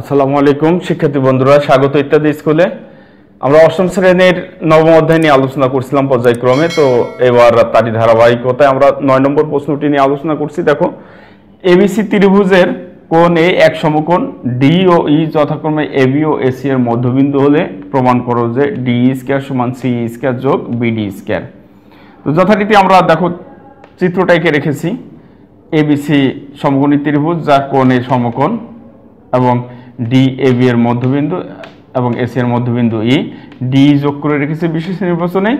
আসসালামু আলাইকুম, শিক্ষার্থী বন্ধুরা, স্বাগত ইত্যাদি স্কুলে। আমরা অষ্টম শ্রেণির নবম অধ্যায় নিয়ে আলোচনা করছিলাম পর্যায়ক্রমে, তো এবার তারই ধারাবাহিকতায় আমরা নয় নম্বর প্রশ্নটি নিয়ে আলোচনা করছি। দেখো এবিসি ত্রিভুজের কোন এ এক সমকোণ ডি ও ই যথাক্রমে এবি ও এসি এর মধ্যবিন্দু হলে প্রমাণ করো যে ডি স্কয়ার সমান সি স্কয়ার যোগ বিডি স্কয়ার তো যথারীতি আমরা দেখো, চিত্রটা এঁকে রেখেছি। এবিসি সমকোণী ত্রিভুজ যা কোণ এ সমকোণ এবং ডি এ বি এর মধ্যবিন্দু এবং এসি এর মধ্যবিন্দু ই ডি যোগ করে রেখেছে বিশেষ নির্বাচনে।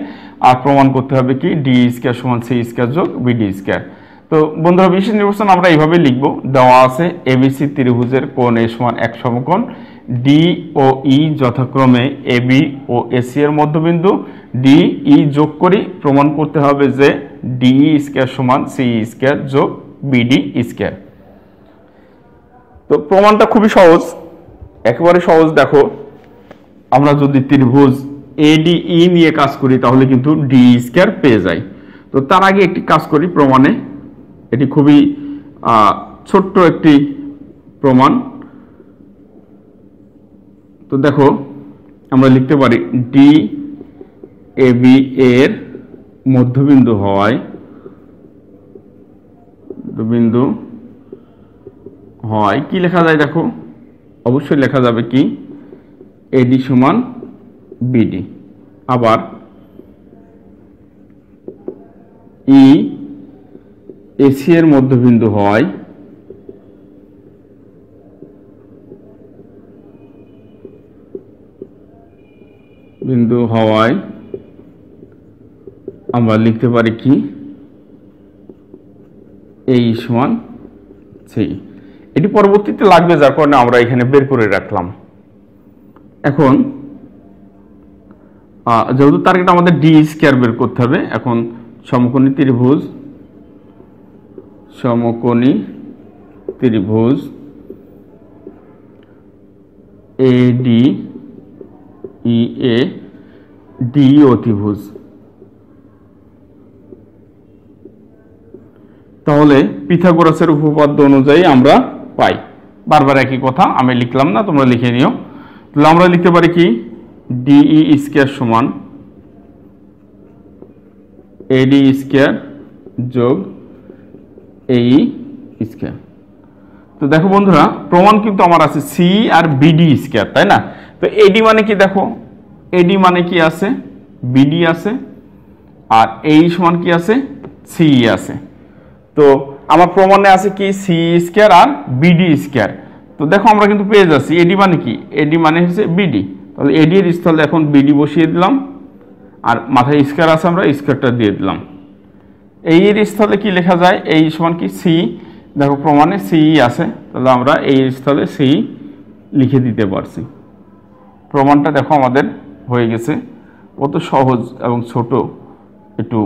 আর প্রমাণ করতে হবে কি ডি স্কয়ার সমান সি স্কয়ার যোগ বিডি স্কয়ার তো বন্ধুরা, বিশেষ নির্বাচন আমরা এইভাবে লিখব। দেওয়া আছে এবিসি ত্রিভুজের কোণ এ সমান এক সমকোণ। ডি ও ই যথাক্রমে এবি ও এসি এর মধ্যবিন্দু। ডি ই যোগ করি প্রমাণ করতে হবে যে ডি স্কয়ার সমান সি স্কয়ার যোগ বিডি স্কয়ার তো প্রমাণটা খুবই সহজ। একেবারে সহজ, দেখো। আমরা যদি ত্রিভুজ এডিই নিয়ে কাজ করি, তাহলে কিন্তু ডি স্কয়ার পেয়ে যাই। তো তার আগে একটি কাজ করি প্রমাণে। এটি খুবই ছোট্ট একটি প্রমাণ। তো দেখো, আমরা লিখতে পারি ডি এ বি এর মধ্যবিন্দু হয় বিন্দু হয়। কি লেখা যায় দেখো? অবশ্যই লেখা যাবে কি? এডি সমান বিডি আবার ই এসি এর মধ্যবিন্দু হয় বিন্দু হওয়ায় আমরা লিখতে পারি কি? এই সমান সেই এটি পরবর্তীতে লাগবে, যার কারণে আমরা এখানে বের করে রাখলাম। এখন যেহেতু টার্গেট আমাদের ডি স্কোয়ার বের করতে হবে, এখন সমকোণী ত্রিভুজ সমকোণী ত্রিভুজ A D E A D অতিভুজ তাহলে পিথাগোরাসের উপপাদ্য অনুযায়ী আমরা পাই। বারবার একই কথা, আমি লিখলাম না, তোমরা লিখে নিও। তাহলে আমরা লিখতে পারি কি? ডিই স্কোয়ার সমান এডি স্কোয়ার যোগ এই স্কোয়ার তো দেখো বন্ধুরা, প্রমাণ কিন্তু আমার আছে সি আর বিডি স্কোয়ার তাই না? তো এডি মানে কি দেখো? এডি মানে কি আছে? বিডি আছে। আর এই সমান কি আছে? সি আছে। তো আমার প্রমাণে আছে কি? সি স্কোয়ার আর বিডি স্কোয়ার তো দেখো আমরা কিন্তু পেয়ে যাচ্ছি। এডি মানে কি? এডি মানে হচ্ছে বিডি তাহলে এডি এর স্থলে এখন বিডি বসিয়ে দিলাম। আর মাথায় স্কোয়ার আছে আমরা স্কোয়ারটা দিয়ে দিলাম। এই এর স্থলে কি লেখা যায়? এই সমান কি? সি দেখো প্রমাণে সি আছে। তাহলে আমরা এই স্থলে সি লিখে দিতে পারছি। প্রমাণটা দেখো আমাদের হয়ে গেছে। কত সহজ এবং ছোট একটু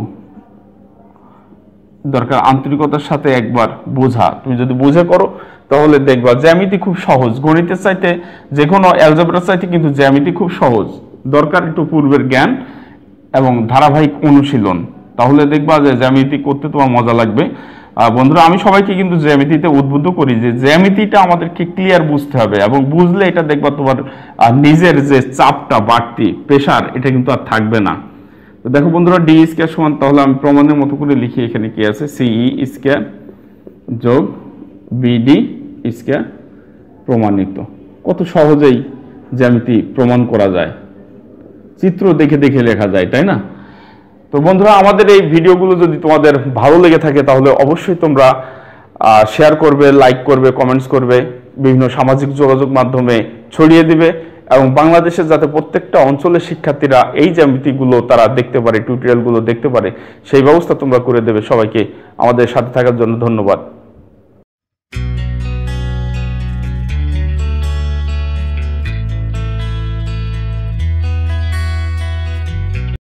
দরকার আন্তরিকতার সাথে একবার বোঝা। তুমি যদি বুঝে করো, তাহলে দেখবা জ্যামিতি খুব সহজ। গণিতের চাইতে যে কোনো অ্যালজাবরার চাইতে কিন্তু জ্যামিতি খুব সহজ। দরকার একটু পূর্বের জ্ঞান এবং ধারাবাহিক অনুশীলন। তাহলে দেখবা যে জ্যামিতি করতে তোমার মজা লাগবে। বন্ধুরা, আমি সবাইকে কিন্তু জ্যামিতিতে উদ্বুদ্ধ করি যে জ্যামিতিটা আমাদেরকে ক্লিয়ার বুঝতে হবে এবং বুঝলে এটা দেখবা তোমার নিজের যে চাপটা, বাড়তি প্রেশার এটা কিন্তু আর থাকবে না। তো দেখো বন্ধুরা ডি স্কোয়ার সমান, তাহলে আমি প্রমাণের মতো করে লিখি এখানে কি আছে? সিই স্কোয়ার যোগ বিডি স্কোয়ার প্রমাণিত। কত সহজেই জ্যামিতি প্রমাণ করা যায়। চিত্র দেখে দেখে লেখা যায়, তাই না? তো বন্ধুরা, আমাদের এই ভিডিওগুলো যদি তোমাদের ভালো লেগে থাকে, তাহলে অবশ্যই তোমরা শেয়ার করবে লাইক করবে কমেন্টস করবে, বিভিন্ন সামাজিক যোগাযোগ মাধ্যমে ছড়িয়ে দিবে। এবং বাংলাদেশের যাতে প্রত্যেকটা অঞ্চলের শিক্ষার্থীরা এই জ্যামিতিগুলো তারা দেখতে পারে টিউটোরিয়ালগুলো দেখতে পারে, সেই ব্যবস্থা তোমরা করে দেবে সবাইকে। আমাদের সাথে থাকার জন্য ধন্যবাদ।